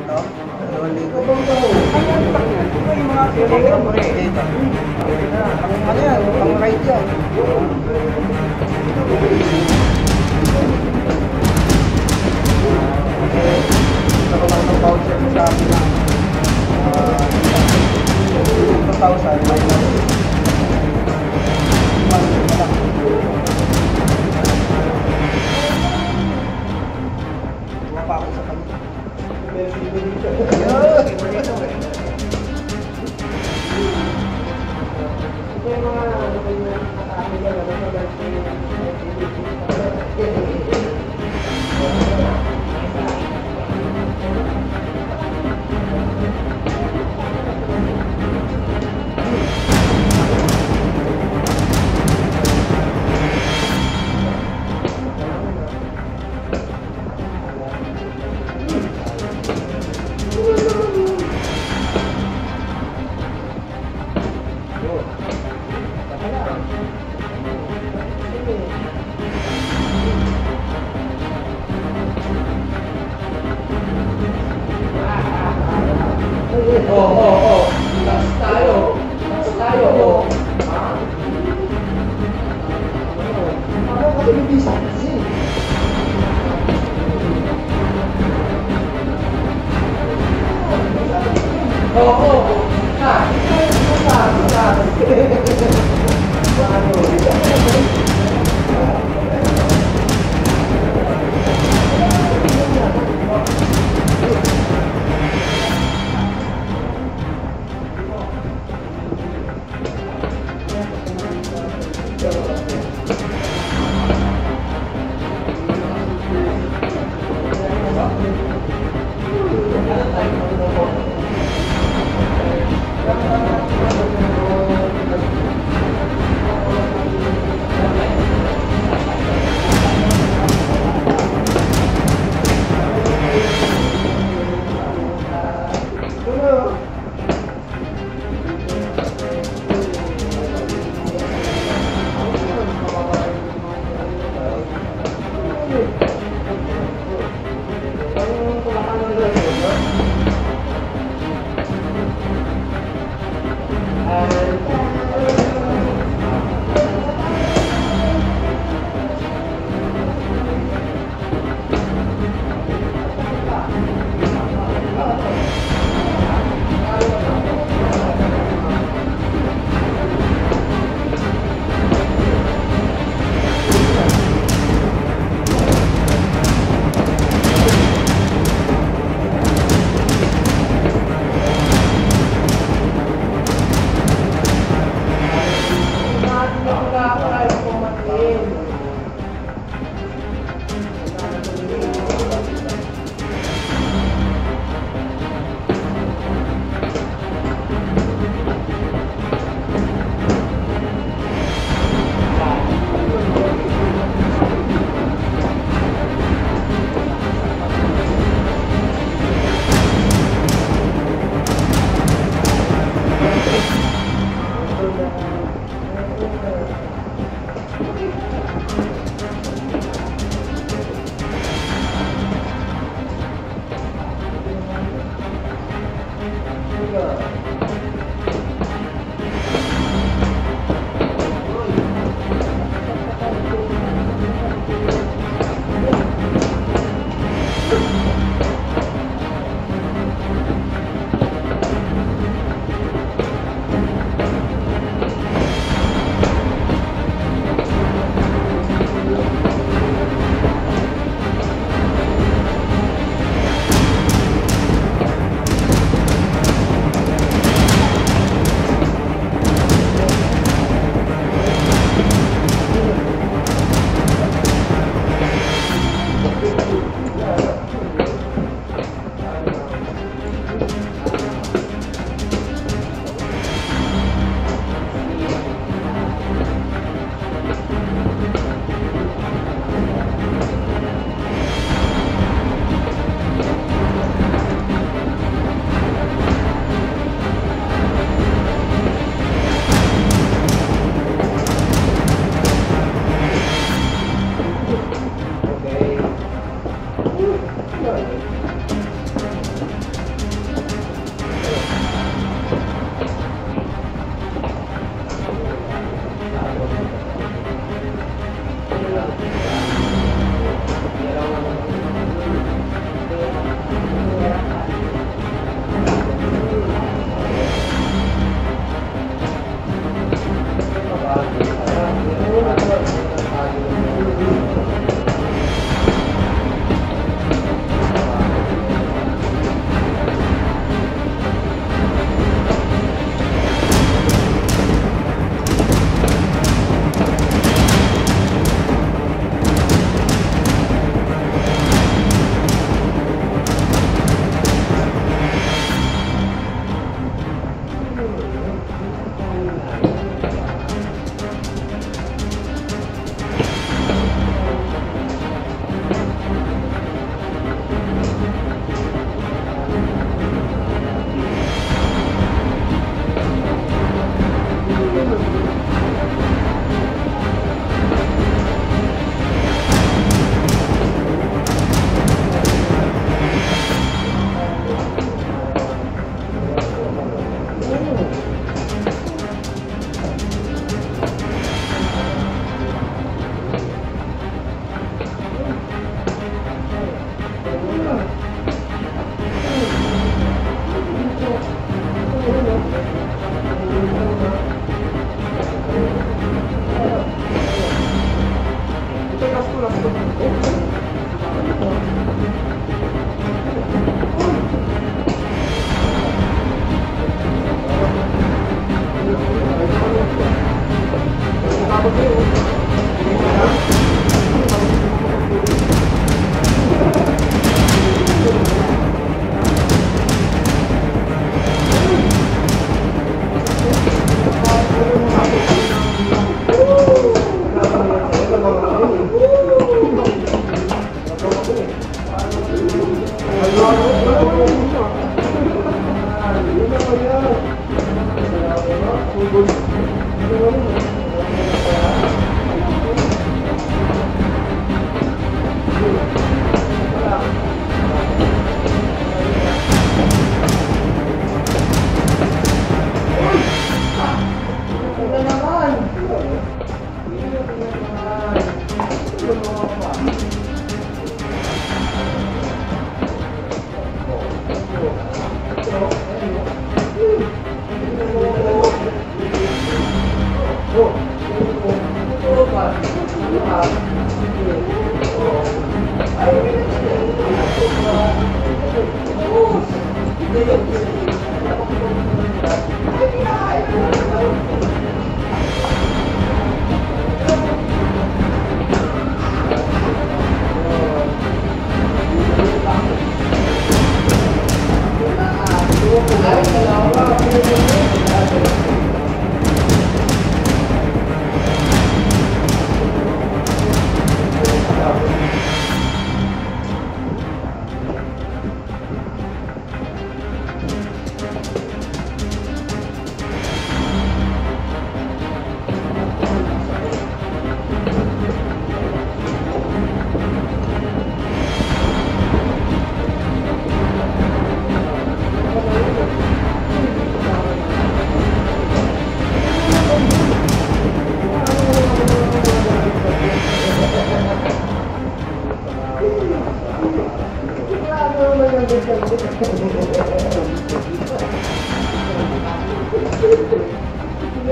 Ito? Dalawang libo. Ito ano yan? Ang ride yan. Eh, gusto ko lang ng voucher sa akin na ah, 2,000我我 Yeah.